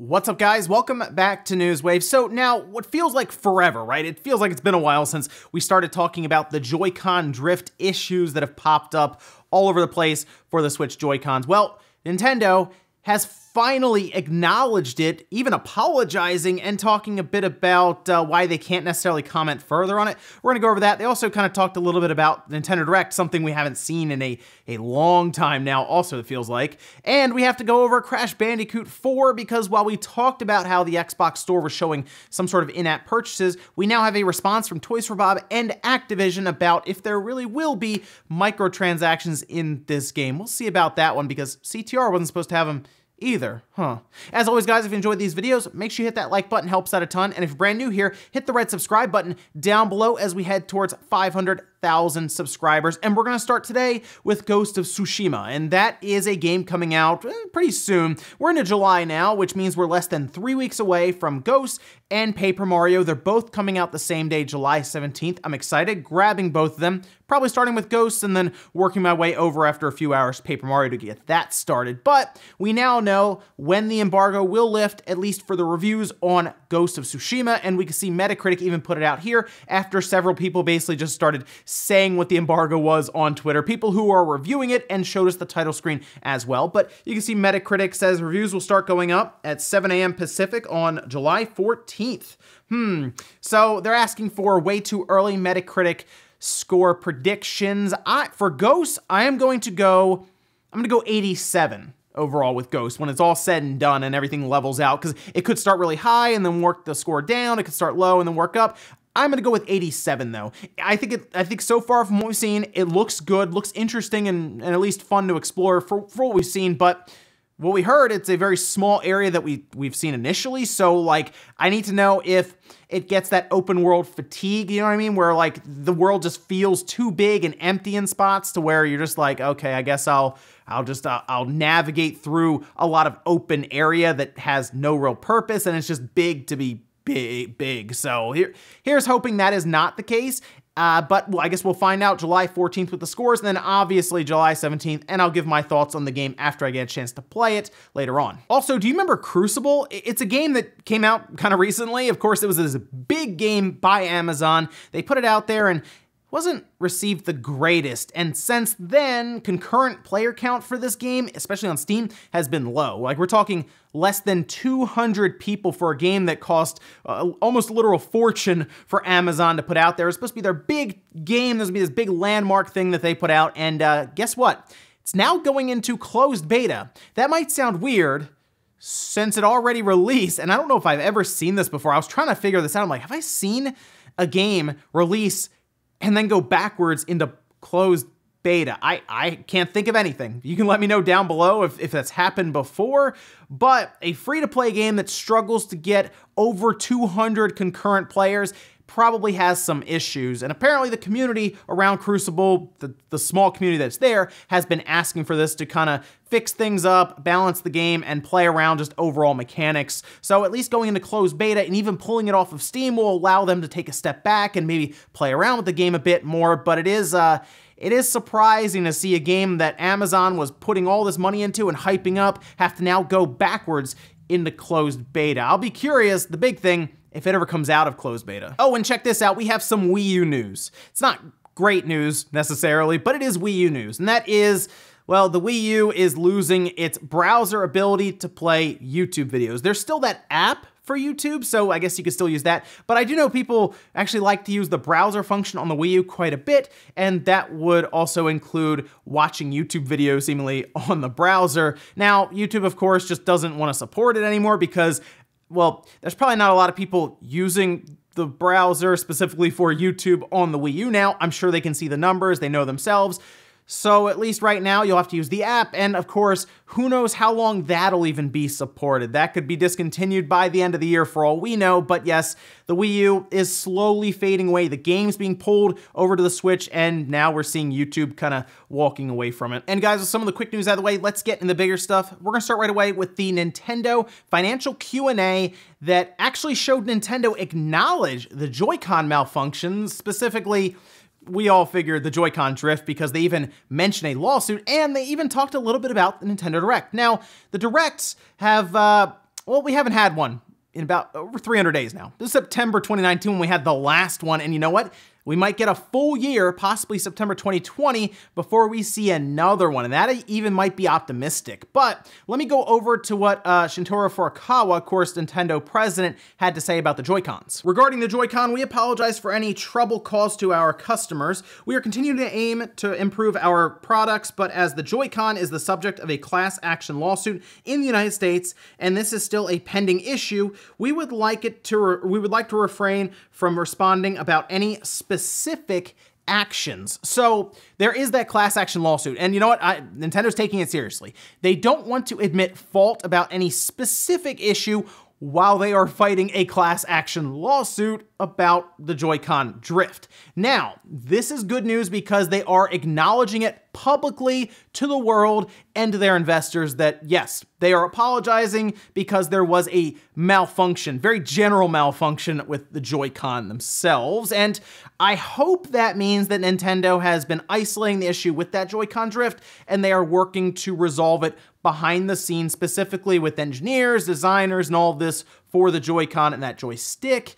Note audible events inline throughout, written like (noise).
What's up guys? Welcome back to Newswave. So now, what feels like forever, right? It feels like it's been a while since we started talking about the Joy-Con drift issues that have popped up all over the place for the Switch Joy-Cons. Well, Nintendo has finally acknowledged it, even apologizing and talking a bit about uh, why they can't necessarily comment further on it. We're going to go over that. They also kind of talked a little bit about Nintendo Direct, something we haven't seen in a, a long time now, also it feels like. And we have to go over Crash Bandicoot 4 because while we talked about how the Xbox Store was showing some sort of in-app purchases, we now have a response from Toys for Bob and Activision about if there really will be microtransactions in this game. We'll see about that one because CTR wasn't supposed to have them either, huh? As always, guys, if you enjoyed these videos, make sure you hit that like button, helps out a ton. And if you're brand new here, hit the red subscribe button down below as we head towards 500,000 subscribers. And we're gonna start today with Ghost of Tsushima, and that is a game coming out eh, pretty soon. We're into July now, which means we're less than three weeks away from Ghost and Paper Mario. They're both coming out the same day, July 17th. I'm excited, grabbing both of them, probably starting with Ghosts and then working my way over after a few hours Paper Mario to get that started. But we now know when the embargo will lift, at least for the reviews on Ghost of Tsushima, and we can see Metacritic even put it out here after several people basically just started saying what the embargo was on Twitter. People who are reviewing it and showed us the title screen as well. But you can see Metacritic says reviews will start going up at 7 a.m. Pacific on July 14th. Hmm. So they're asking for way too early Metacritic score predictions. I for Ghost, I am going to go. I'm going to go 87 overall with Ghost when it's all said and done and everything levels out because it could start really high and then work the score down. It could start low and then work up. I'm gonna go with 87 though. I think it. I think so far from what we've seen, it looks good, looks interesting, and, and at least fun to explore for, for what we've seen. But what we heard, it's a very small area that we we've seen initially. So like, I need to know if it gets that open world fatigue. You know what I mean? Where like the world just feels too big and empty in spots to where you're just like, okay, I guess I'll I'll just uh, I'll navigate through a lot of open area that has no real purpose and it's just big to be big, big. So here, here's hoping that is not the case. Uh, but well, I guess we'll find out July 14th with the scores, and then obviously July 17th, and I'll give my thoughts on the game after I get a chance to play it later on. Also, do you remember Crucible? It's a game that came out kind of recently. Of course, it was this big game by Amazon. They put it out there, and wasn't received the greatest, and since then, concurrent player count for this game, especially on Steam, has been low. Like, we're talking less than 200 people for a game that cost uh, almost literal fortune for Amazon to put out there. It's supposed to be their big game, there's gonna be this big landmark thing that they put out, and uh, guess what? It's now going into closed beta. That might sound weird, since it already released, and I don't know if I've ever seen this before. I was trying to figure this out. I'm like, have I seen a game release and then go backwards into closed beta. I, I can't think of anything. You can let me know down below if, if that's happened before, but a free-to-play game that struggles to get over 200 concurrent players probably has some issues. And apparently the community around Crucible, the, the small community that's there, has been asking for this to kind of fix things up, balance the game, and play around just overall mechanics. So at least going into closed beta and even pulling it off of Steam will allow them to take a step back and maybe play around with the game a bit more, but it is, uh, it is surprising to see a game that Amazon was putting all this money into and hyping up have to now go backwards into closed beta. I'll be curious, the big thing, if it ever comes out of closed beta. Oh, and check this out, we have some Wii U news. It's not great news necessarily, but it is Wii U news, and that is well, the Wii U is losing its browser ability to play YouTube videos. There's still that app for YouTube, so I guess you could still use that. But I do know people actually like to use the browser function on the Wii U quite a bit, and that would also include watching YouTube videos seemingly (laughs) on the browser. Now, YouTube, of course, just doesn't want to support it anymore because well, there's probably not a lot of people using the browser specifically for YouTube on the Wii U now. I'm sure they can see the numbers, they know themselves. So at least right now, you'll have to use the app, and of course, who knows how long that'll even be supported. That could be discontinued by the end of the year for all we know, but yes, the Wii U is slowly fading away. The game's being pulled over to the Switch, and now we're seeing YouTube kind of walking away from it. And guys, with some of the quick news out of the way, let's get in the bigger stuff. We're gonna start right away with the Nintendo financial Q&A that actually showed Nintendo acknowledge the Joy-Con malfunctions, specifically we all figured the Joy-Con drift because they even mention a lawsuit and they even talked a little bit about the Nintendo Direct. Now, the Directs have, uh, well, we haven't had one in about over 300 days now. This is September 2019 when we had the last one, and you know what? We might get a full year, possibly September 2020, before we see another one, and that even might be optimistic. But let me go over to what uh, Shuntaro Furukawa, of course, Nintendo president, had to say about the Joy-Cons. Regarding the Joy-Con, we apologize for any trouble caused to our customers. We are continuing to aim to improve our products, but as the Joy-Con is the subject of a class action lawsuit in the United States, and this is still a pending issue, we would like it to we would like to refrain from responding about any specific actions. So there is that class action lawsuit. And you know what? I, Nintendo's taking it seriously. They don't want to admit fault about any specific issue while they are fighting a class action lawsuit about the Joy-Con drift. Now, this is good news because they are acknowledging it publicly to the world and to their investors that yes, they are apologizing because there was a malfunction, very general malfunction with the Joy-Con themselves. And I hope that means that Nintendo has been isolating the issue with that Joy-Con drift and they are working to resolve it behind the scenes, specifically with engineers, designers, and all this for the Joy-Con and that joystick.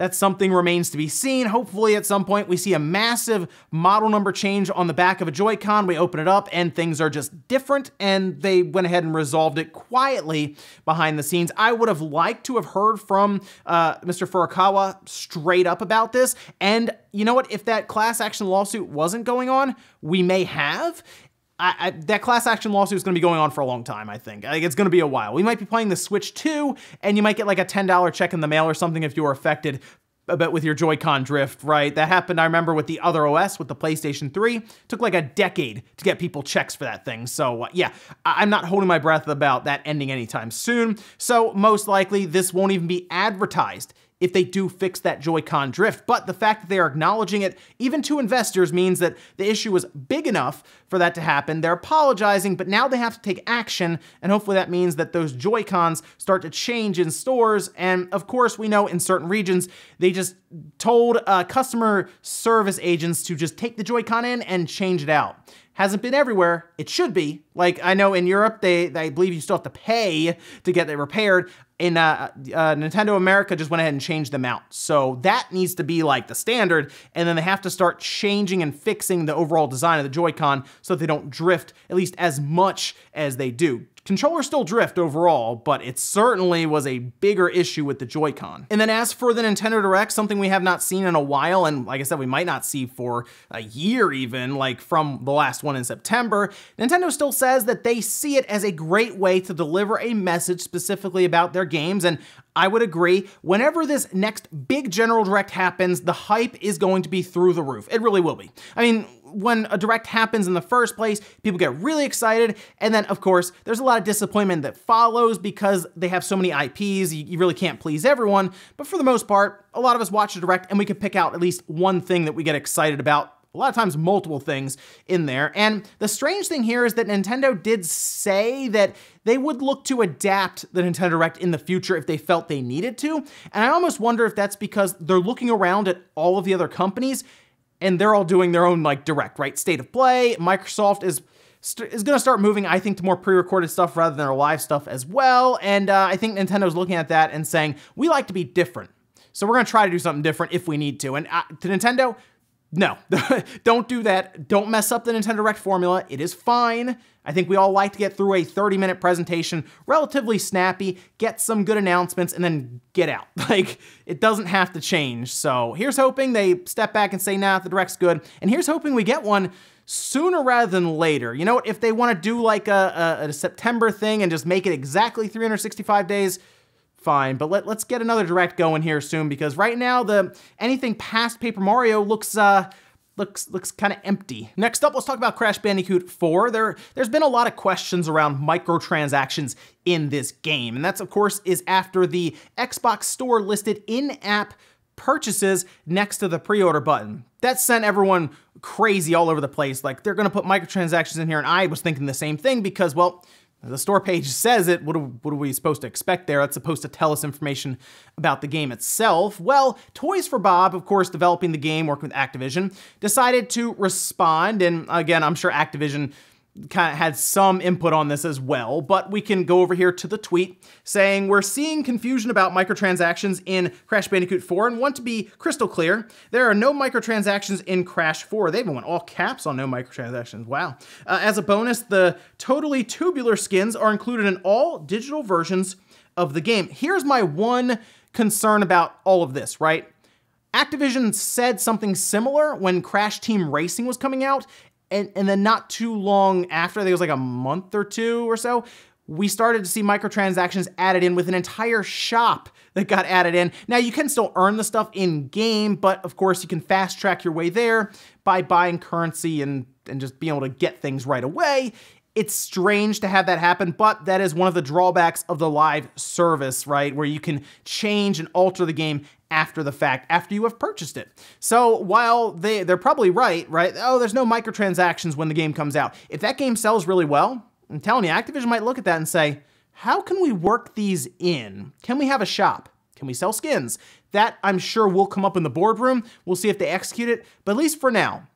That's something remains to be seen. Hopefully at some point we see a massive model number change on the back of a Joy-Con. We open it up and things are just different and they went ahead and resolved it quietly behind the scenes. I would have liked to have heard from uh, Mr. Furukawa straight up about this. And you know what? If that class action lawsuit wasn't going on, we may have. I, I, that class action lawsuit is going to be going on for a long time, I think. It's going to be a while. We might be playing the Switch 2, and you might get like a $10 check in the mail or something if you were affected a bit with your Joy-Con drift, right? That happened, I remember, with the other OS, with the PlayStation 3. It took like a decade to get people checks for that thing. So uh, yeah, I- I'm not holding my breath about that ending anytime soon. So most likely, this won't even be advertised if they do fix that Joy-Con drift. But the fact that they are acknowledging it, even to investors, means that the issue was big enough for that to happen. They're apologizing, but now they have to take action, and hopefully that means that those Joy-Cons start to change in stores. And of course, we know in certain regions, they just told uh, customer service agents to just take the Joy-Con in and change it out hasn't been everywhere. It should be. Like I know in Europe, they, they I believe you still have to pay to get it repaired in uh, uh, Nintendo America just went ahead and changed them out. So that needs to be like the standard, and then they have to start changing and fixing the overall design of the Joy-Con so that they don't drift at least as much as they do. Controllers still drift overall, but it certainly was a bigger issue with the Joy-Con. And then as for the Nintendo Direct, something we have not seen in a while, and like I said, we might not see for a year even, like from the last one in September, Nintendo still says that they see it as a great way to deliver a message specifically about their games, and I would agree. Whenever this next big General Direct happens, the hype is going to be through the roof. It really will be. I mean, when a direct happens in the first place, people get really excited. And then, of course, there's a lot of disappointment that follows because they have so many IPs, you, really can't please everyone. But for the most part, a lot of us watch a direct and we can pick out at least one thing that we get excited about a lot of times multiple things in there. And the strange thing here is that Nintendo did say that they would look to adapt the Nintendo Direct in the future if they felt they needed to. And I almost wonder if that's because they're looking around at all of the other companies and they're all doing their own like direct, right? State of play. Microsoft is is going to start moving, I think, to more pre-recorded stuff rather than our live stuff as well. And uh, I think Nintendo's looking at that and saying, we like to be different. So we're going to try to do something different if we need to. And uh, to Nintendo, no, (laughs) don't do that. Don't mess up the Nintendo Direct formula. It is fine. I think we all like to get through a 30 minute presentation relatively snappy, get some good announcements, and then get out. (laughs) Like, it doesn't have to change. So here's hoping they step back and say, nah, the Direct's good. And here's hoping we get one sooner rather than later. You know what? If they want to do like a, a, a September thing and just make it exactly 365 days, fine. But let, us get another direct going here soon because right now the anything past Paper Mario looks uh looks looks kind of empty. Next up, let's talk about Crash Bandicoot 4. There there's been a lot of questions around microtransactions in this game, and that's of course is after the Xbox Store listed in-app purchases next to the pre-order button. That sent everyone crazy all over the place. Like they're gonna put microtransactions in here, and I was thinking the same thing because, well, the store page says it. What are, what are we supposed to expect there? That's supposed to tell us information about the game itself. Well, Toys for Bob, of course, developing the game, working with Activision, decided to respond. And again, I'm sure Activision kind of had some input on this as well, but we can go over here to the tweet saying we're seeing confusion about microtransactions in Crash Bandicoot 4 and want to be crystal clear. There are no microtransactions in Crash 4. They even went all caps on no microtransactions. Wow. Uh, as a bonus, the totally tubular skins are included in all digital versions of the game. Here's my one concern about all of this, right? Activision said something similar when Crash Team Racing was coming out, and, and then not too long after, I think it was like a month or two or so, we started to see microtransactions added in with an entire shop that got added in. Now you can still earn the stuff in game, but of course you can fast track your way there by buying currency and, and just being able to get things right away. It's strange to have that happen, but that is one of the drawbacks of the live service, right? Where you can change and alter the game after the fact, after you have purchased it. So while they, they're probably right, right? Oh, there's no microtransactions when the game comes out. If that game sells really well, I'm telling you, Activision might look at that and say, how can we work these in? Can we have a shop? Can we sell skins? That I'm sure will come up in the boardroom. We'll see if they execute it, but at least for now,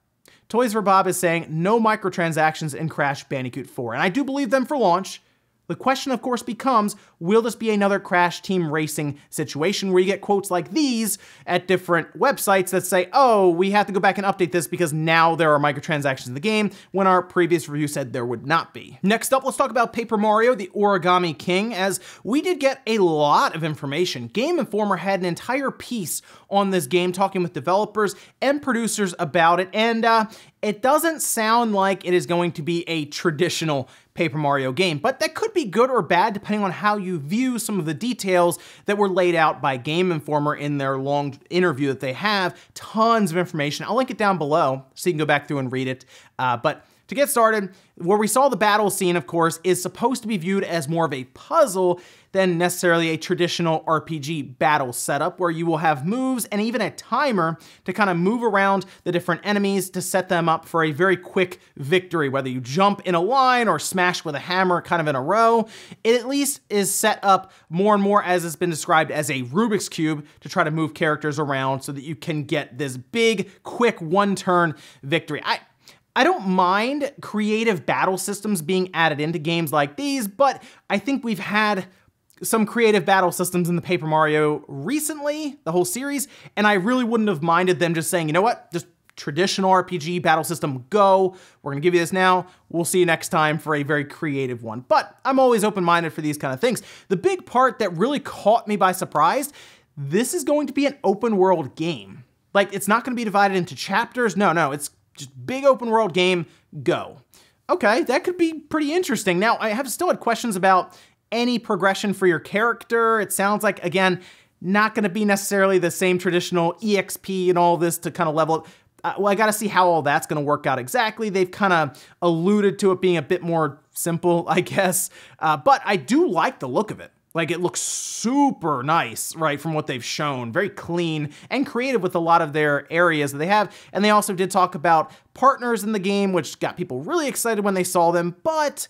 Toys for Bob is saying no microtransactions in Crash Bandicoot 4. And I do believe them for launch. The question, of course, becomes will this be another Crash Team Racing situation where you get quotes like these at different websites that say, oh, we have to go back and update this because now there are microtransactions in the game when our previous review said there would not be. Next up, let's talk about Paper Mario, the Origami King, as we did get a lot of information. Game Informer had an entire piece on this game talking with developers and producers about it, and uh, it doesn't sound like it is going to be a traditional Paper Mario game, but that could be good or bad depending on how you view some of the details that were laid out by Game Informer in their long interview that they have. Tons of information. I'll link it down below so you can go back through and read it. Uh, but to get started, where we saw the battle scene, of course, is supposed to be viewed as more of a puzzle than necessarily a traditional RPG battle setup where you will have moves and even a timer to kind of move around the different enemies to set them up for a very quick victory, whether you jump in a line or smash with a hammer kind of in a row. It at least is set up more and more as it's been described as a Rubik's Cube to try to move characters around so that you can get this big, quick one-turn victory. I, I don't mind creative battle systems being added into games like these, but I think we've had some creative battle systems in the Paper Mario recently, the whole series, and I really wouldn't have minded them just saying, you know what, just traditional RPG battle system, go. We're gonna give you this now. We'll see you next time for a very creative one. But I'm always open-minded for these kind of things. The big part that really caught me by surprise, this is going to be an open world game. Like, it's not gonna be divided into chapters. No, no, it's just big open world game, go. Okay, that could be pretty interesting. Now, I have still had questions about any progression for your character. It sounds like, again, not gonna be necessarily the same traditional EXP and all this to kind of level. Uh, well, I gotta see how all that's gonna work out exactly. They've kind of alluded to it being a bit more simple, (laughs) I guess. Uh, but I do like the look of it. Like it looks super nice, right, from what they've shown. Very clean and creative with a lot of their areas that they have. And they also did talk about partners in the game, which got people really excited when they saw them, but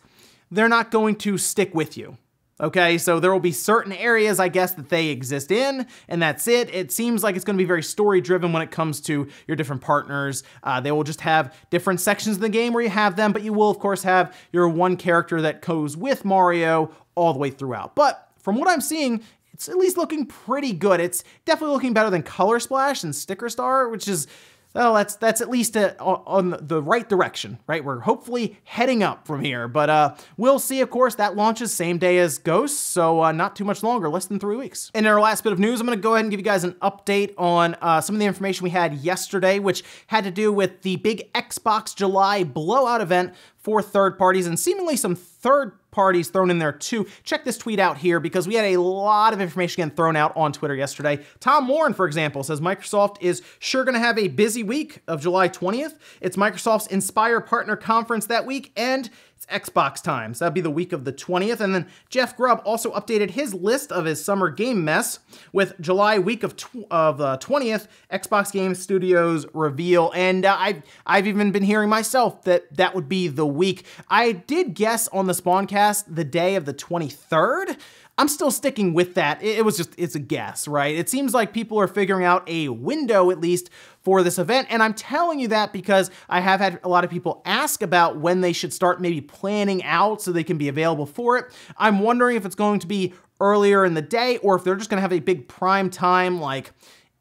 they're not going to stick with you. Okay, so there will be certain areas, I guess, that they exist in, and that's it. It seems like it's going to be very story driven when it comes to your different partners. Uh, they will just have different sections of the game where you have them, but you will, of course, have your one character that goes with Mario all the way throughout. But from what I'm seeing, it's at least looking pretty good. It's definitely looking better than Color Splash and Sticker Star, which is, well, that's that's at least a, on the right direction, right? We're hopefully heading up from here, but uh, we'll see. Of course, that launches same day as Ghosts, so uh, not too much longer, less than three weeks. And in our last bit of news, I'm going to go ahead and give you guys an update on uh, some of the information we had yesterday, which had to do with the big Xbox July blowout event for third parties and seemingly some third parties thrown in there too. Check this tweet out here because we had a lot of information getting thrown out on Twitter yesterday. Tom Warren, for example, says Microsoft is sure going to have a busy week of July 20th. It's Microsoft's Inspire Partner Conference that week, and it's Xbox time, so that'd be the week of the 20th. And then Jeff Grubb also updated his list of his summer game mess with July week of tw of the uh, 20th Xbox Game Studios reveal. And uh, I've I've even been hearing myself that that would be the week. I did guess on the Spawncast the day of the 23rd. I'm still sticking with that. It, was just, it's a guess, right? It seems like people are figuring out a window, at least, for this event. And I'm telling you that because I have had a lot of people ask about when they should start maybe planning out so they can be available for it. I'm wondering if it's going to be earlier in the day or if they're just going to have a big prime time like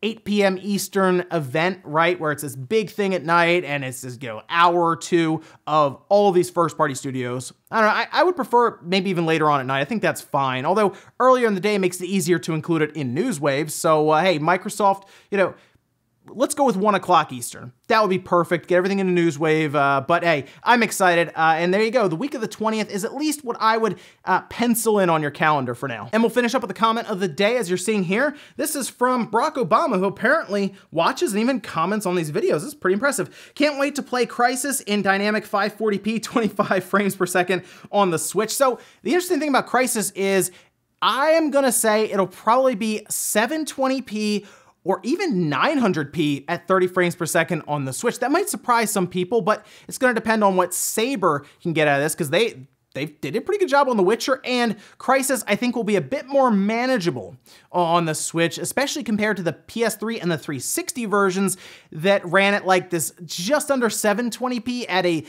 8 p.m. Eastern event, right? Where it's this big thing at night and it's this, you know, hour or two of all these first party studios. I don't know, I, I, would prefer maybe even later on at night. I think that's fine. Although earlier in the day makes it easier to include it in news waves. So, uh, hey, Microsoft, you know, let's go with one o'clock Eastern. That would be perfect. Get everything into Newswave. Uh, but hey, I'm excited. Uh, and there you go. The week of the 20th is at least what I would uh, pencil in on your calendar for now. And we'll finish up with the comment of the day as you're seeing here. This is from Barack Obama, who apparently watches and even comments on these videos. This is pretty impressive. Can't wait to play Crysis in dynamic 540p, (laughs) 25 frames per second on the Switch. So the interesting thing about Crysis is I am gonna say it'll probably be 720p or even 900p at 30 frames per second on the Switch. That might surprise some people, but it's gonna depend on what Saber can get out of this because they they did a pretty good job on The Witcher, and Crysis, I think, will be a bit more manageable on the Switch, especially compared to the PS3 and the 360 versions that ran at like this just under 720p at a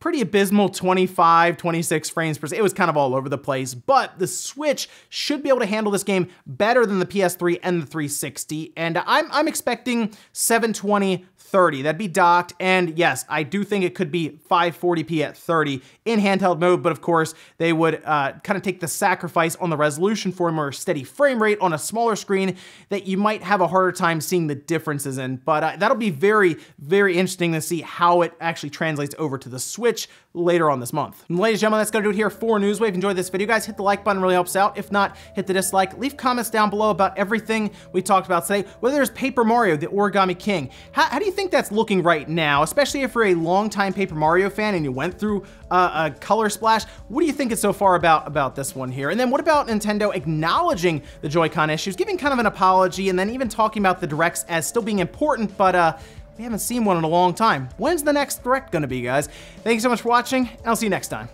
pretty abysmal 25, 26 frames per second. It was kind of all over the place, but the Switch should be able to handle this game better than the PS3 and the 360. And I'm, I'm expecting 720 30. That'd be docked. And yes, I do think it could be 540p at 30 in handheld mode, but of course, they would uh, kind of take the sacrifice on the resolution for a more steady frame rate on a smaller screen that you might have a harder time seeing the differences in. But uh, that'll be very, very interesting to see how it actually translates over to the Switch later on this month. And ladies and gentlemen, that's gonna do it here for Newswave. Enjoy this video, guys. Hit the like button, really helps out. If not, hit the dislike. Leave comments down below about everything we talked about today, whether there's Paper Mario, the Origami King. How, how do you think that's looking right now, especially if you're a longtime Paper Mario fan and you went through uh, a color splash? What do you think it's so far about, about this one here? And then what about Nintendo acknowledging the Joy-Con issues, giving kind of an apology, and then even talking about the directs as still being important, but uh, we haven't seen one in a long time. When's the next direct gonna be, guys? Thank you so much for watching, and I'll see you next time.